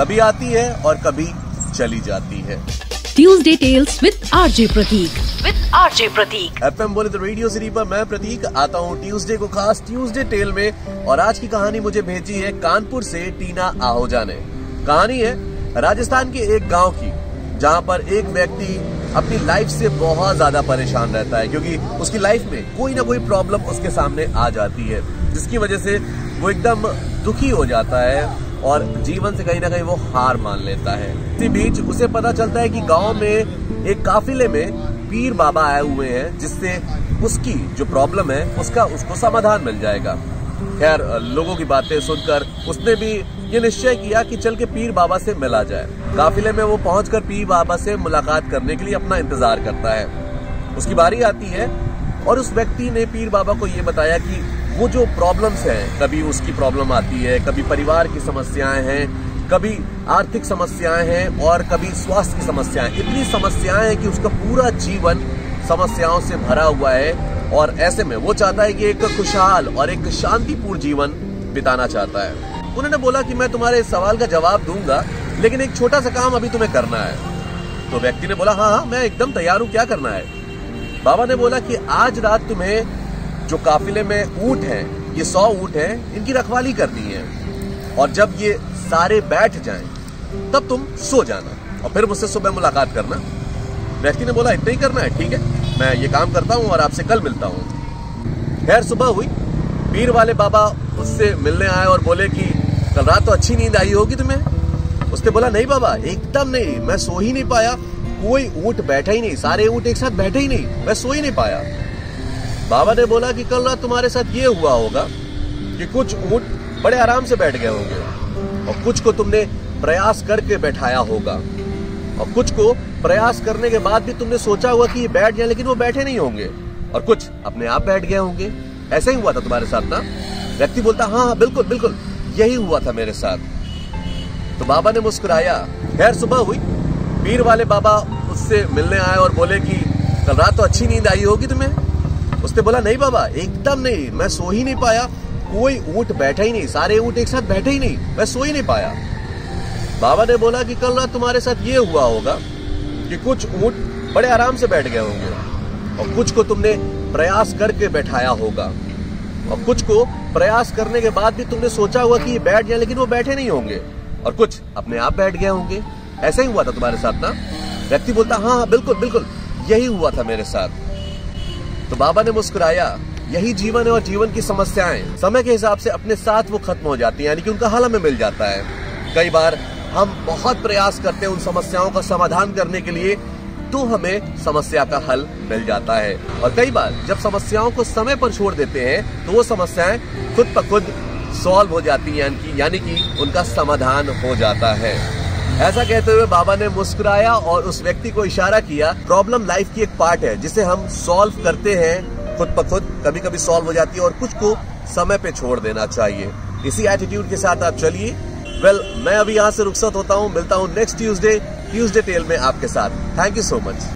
कभी आती है और कभी चली जाती है Tuesday Tales with RJ Prateek. With RJ Prateek. F M बोले तो रेडियो सिटी पर मैं प्रतीक आता हूँ ट्यूसडे को खास ट्यूसडे टेल में और आज की कहानी मुझे भेजी है कानपुर से टीना आहूजा ने कहानी है राजस्थान के एक गाँव की जहाँ पर एक व्यक्ति अपनी लाइफ से बहुत ज़्यादा परेशान रहता है क्योंकि उसकी लाइफ में कोई ना कोई प्रॉब्लम उसके सामने आ जाती है जिसकी वजह से वो एकदम दुखी हो जाता है और जीवन से कहीं ना कहीं वो हार मान लेता है। इसी बीच उसे पता चलता है कि गाँव में, एक काफिले में पीर बाबा आए हुए हैं, जिससे उसकी जो प्रॉब्लम है, उसका, उसको समाधान मिल जाएगा। खैर, लोगों की बातें सुनकर उसने भी ये निश्चय किया कि चल के पीर बाबा से मिला जाए। काफिले में वो पहुंचकर पीर बाबा से मुलाकात करने के लिए अपना इंतज़ार करता है। उसकी बारी आती है और उस व्यक्ति ने पीर बाबा को ये बताया कि वो जो प्रॉब्लम्स हैं, कभी उसकी प्रॉब्लम आती है, कभी परिवार की समस्याएँ हैं, कभी आर्थिक समस्याएँ हैं और कभी स्वास्थ्य की समस्याएँ इतनी समस्याएँ हैं कि उसका पूरा जीवन समस्याओं से भरा हुआ है और ऐसे में वो चाहता है कि एक खुशहाल और एक शांतिपूर्ण जीवन बिताना चाहता है। उन्होंने बोला कि मैं तुम्हारे इस सवाल का जवाब दूँगा, लेकिन एक छोटा सा काम अभी तुम्हें करना है। तो व्यक्ति ने बोला हाँ हाँ मैं एकदम तैयार हूँ, क्या करना है? बाबा ने बोला कि आज रात तुम्हें जो काफिले में ऊँट हैं, ये सौ ऊँट हैं, इनकी रखवाली करनी है। और जब ये सारे बैठ जाएँ, तब तुम सो जाना। और फिर मुझसे सुबह मुलाकात करना। व्यक्ति ने बोला, इतना ही करना है, ठीक है। मैं ये काम करता हूँ और आपसे कल मिलता हूँ। खैर, सुबह हुई। पीर वाले बाबा उससे मिलने आए और बोले कि, कल रात तो अच्छी नींद आई होगी तुम्हें? उसने बोला, नहीं बाबा, एकदम नहीं। मैं सो ही नहीं पाया। कोई ऊँट बैठा ही नहीं, सारे ऊँट एक साथ बैठे ही नहीं। मैं सो ही नहीं पाया। बाबा ने बोला कि कल रात तुम्हारे साथ ये हुआ होगा कि कुछ ऊँट बड़े आराम से बैठ गए होंगे, और कुछ को तुमने प्रयास करके बैठाया होगा, और कुछ को प्रयास करने के बाद भी तुमने सोचा हुआ कि ये बैठ जाए लेकिन वो बैठे नहीं होंगे, और कुछ अपने आप बैठ गए होंगे। ऐसा ही हुआ था तुम्हारे साथ ना? व्यक्ति बोलता हाँ हाँ बिल्कुल बिल्कुल, यही हुआ था मेरे साथ। तो बाबा ने मुस्कुराया। खैर, सुबह हुई। पीर वाले बाबा उससे मिलने आए और बोले कि, कल रात तो अच्छी नींद आई होगी तुम्हें। उसने बोला, नहीं बाबा, एकदम नहीं, मैं सो ही नहीं पाया। कोई ऊँट बैठा ही नहीं, सारे ऊँट एक साथ बैठे ही नहीं, मैं सो ही नहीं पाया। बाबा ने बोला कि कल रात तुम्हारे साथ ये हुआ होगा कि कुछ ऊँट बड़े आराम से बैठ गए होंगे, और कुछ को तुमने प्रयास करके बैठाया होगा, और कुछ को प्रयास करने के बाद भी तुमने सोचा हुआ कि ये बैठ जाए लेकिन वो बैठे नहीं होंगे, और कुछ अपने आप बैठ गए होंगे। ऐसा ही हुआ था तुम्हारे साथ ना? व्यक्ति बोलता हाँ हाँ बिल्कुल बिल्कुल, यही हुआ था मेरे साथ। तो बाबा ने मुस्कुराया, यही जीवन है और जीवन की समस्याएँ। समय के हिसाब से अपने साथ वो खत्म हो जाती है, यानी कि उनका हल हमें मिल जाता है। कई बार हम बहुत प्रयास करते हैं उन समस्याओं का समाधान करने के लिए तो हमें समस्या का हल मिल जाता है। और कई बार जब समस्याओं को समय पर छोड़ देते हैं तो वो समस्याएँ खुद ब खुद सॉल्व हो जाती हैं, यानी कि उनका समाधान हो जाता है। ऐसा कहते हुए बाबा ने मुस्कुराया और उस व्यक्ति को इशारा किया प्रॉब्लम लाइफ की एक पार्ट है, जिसे हम सॉल्व करते हैं खुद ब खुद कभी कभी सॉल्व हो जाती है और कुछ को समय पे छोड़ देना चाहिए। इसी एटीट्यूड के साथ आप चलिए। वेल मैं अभी यहाँ से रुखसत होता हूँ। मिलता हूँ नेक्स्ट ट्यूजडे ट्यूजडे टेल में आपके साथ। Thank you so much